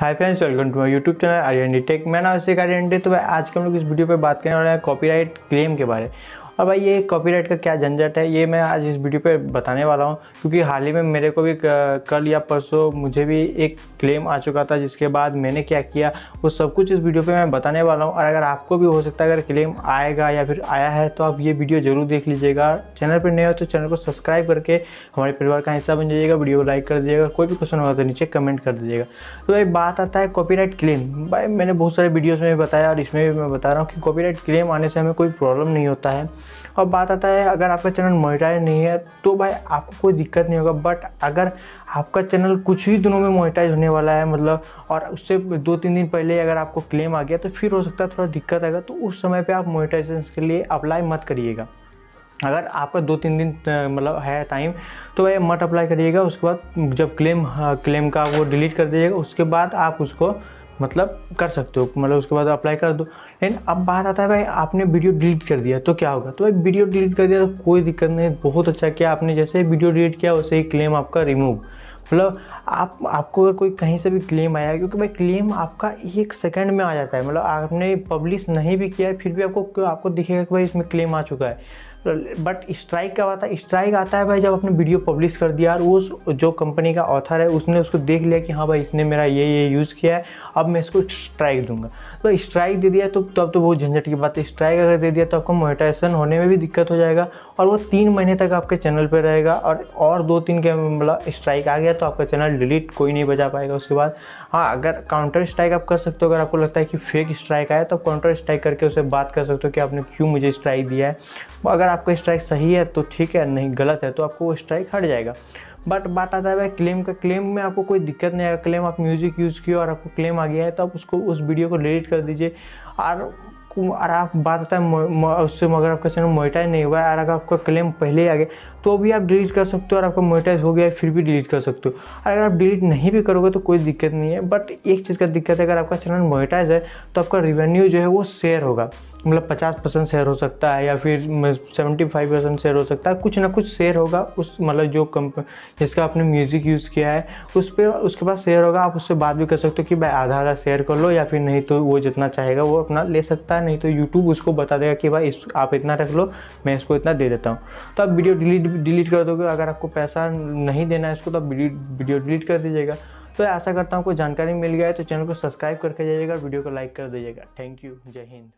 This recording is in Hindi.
Hi friends welcome to my YouTube channel Aryan tech मैं नाम से आर्यन तो भाई आज के हम लोग इस वीडियो पे बात करने वाले हैं कॉपीराइट क्लेम के बारे। में और भाई ये कॉपीराइट का क्या झंझट है? ये मैं आज इस वीडियो पे बताने वाला हूँ, क्योंकि हाल ही में मेरे को भी कल या परसों मुझे भी एक क्लेम आ चुका था, जिसके बाद मैंने क्या किया, वो सब कुछ इस वीडियो पे मैं बताने वाला हूँ। और अगर आपको भी हो सकता है, अगर क्लेम आएगा या फिर आया है तो आप ये वीडियो ज़रूर देख लीजिएगा। चैनल पर नए हो तो चैनल को सब्सक्राइब करके हमारे परिवार का हिस्सा बन जाइएगा वीडियो को लाइक कर दीजिएगा, कोई भी क्वेश्चन होगा तो नीचे कमेंट कर दीजिएगा। तो भाई बात आता है कॉपीराइट क्लेम भाई मैंने बहुत सारे वीडियोज़ में बताया और इसमें भी मैं बता रहा हूँ कि कॉपीराइट क्लेम आने से हमें कोई प्रॉब्लम नहीं होता है। और बात आता है, अगर आपका चैनल मोनिटाइज नहीं है तो भाई आपको कोई दिक्कत नहीं होगा बट अगर आपका चैनल कुछ ही दिनों में मोनिटाइज होने वाला है मतलब और उससे दो तीन दिन पहले अगर आपको क्लेम आ गया तो फिर हो सकता है थोड़ा दिक्कत आएगा तो उस समय पर आप मोनिटाइजेशन के लिए अप्लाई मत करिएगा। अगर आपका दो तीन दिन मतलब है टाइम तो वह मत अप्लाई करिएगा, उसके बाद जब क्लेम क्लेम का वो डिलीट कर दीजिएगा, उसके बाद आप उसको मतलब कर सकते हो मतलब उसके बाद अप्लाई कर दो। लेकिन अब बात आता है भाई, आपने वीडियो डिलीट कर दिया तो क्या होगा? तो भाई वीडियो डिलीट कर दिया तो कोई दिक्कत नहीं, बहुत अच्छा किया आपने, जैसे वीडियो डिलीट किया, वैसे ही क्लेम आपका रिमूव मतलब आप, आपको अगर कोई कहीं से भी क्लेम आया, क्योंकि भाई क्लेम आपका एक सेकंड में आ जाता है। मतलब आपने पब्लिश नहीं भी किया है फिर भी आपको आपको दिखेगा कि भाई इसमें क्लेम आ चुका है। बट स्ट्राइक क्या आता है? स्ट्राइक आता है भाई जब आपने वीडियो पब्लिश कर दिया और उस जो कंपनी का ऑथर है उसने उसको देख लिया कि हाँ भाई इसने मेरा ये ये यूज़ किया है अब मैं इसको स्ट्राइक दूँगा। तो स्ट्राइक दे दिया तो तब तो, बहुत झंझट की बात है। स्ट्राइक अगर दे दिया तो आपको मोनिटाइजेशन होने में भी दिक्कत हो जाएगा और वो तीन महीने तक आपके चैनल पर रहेगा और और दो तीन के मतलब स्ट्राइक आ गया तो आपका चैनल डिलीट कोई नहीं बजा पाएगा उसके बाद। हाँ अगर काउंटर स्ट्राइक आप कर सकते हो। अगर आपको लगता है कि फेक स्ट्राइक आया तो काउंटर स्ट्राइक करके उसे बात कर सकते हो कि आपने क्यों मुझे स्ट्राइक दिया है। अगर आपका स्ट्राइक सही है तो ठीक है, नहीं गलत है तो आपको वो स्ट्राइक हट जाएगा। बट बात आता है क्लेम का क्लेम में आपको कोई दिक्कत नहीं आएगा क्लेम आप म्यूज़िक यूज़ किए और आपको क्लेम आ गया है तो आप उसको, उस वीडियो को डिलीट कर दीजिए। और और आप, बात आता है उससे मगर आपका चैनल मोनिटाइज नहीं हुआ है, और अगर आपका क्लेम पहले ही आ गया तो भी आप डिलीट कर सकते हो, और आपका मोनिटाइज हो गया है, फिर भी डिलीट कर सकते हो। और अगर आप डिलीट नहीं भी करोगे तो कोई दिक्कत नहीं है। बट एक चीज़ का दिक्कत है, अगर आपका चैनल मोनिटाइज है तो आपका रिवेन्यू जो है वो शेयर होगा। मतलब पचास परसेंट शेयर हो सकता है या फिर सेवेंटी फाइव परसेंट शेयर हो सकता है, कुछ ना कुछ शेयर होगा उस मतलब जो कंप जिसका आपने म्यूज़िक यूज़ किया है, उस पर उसके बाद शेयर होगा, आप उससे बात भी कर सकते हो कि भाई आधा आधा शेयर कर लो या फिर नहीं तो वो जितना चाहेगा वो अपना ले सकता है, नहीं तो यूट्यूब उसको बता देगा कि भाई इस, आप इतना रख लो, मैं इसको इतना दे देता हूँ। तो आप वीडियो डिलीट डिलीट कर दोगे, अगर आपको पैसा नहीं देना है इसको तो आप वीडियो डिलीट कर दीजिएगा। तो आशा करता हूँ कोई जानकारी मिल गया है तो चैनल को सब्सक्राइब करके जाइएगा वीडियो को लाइक कर दीजिएगा। थैंक यू जय हिंद।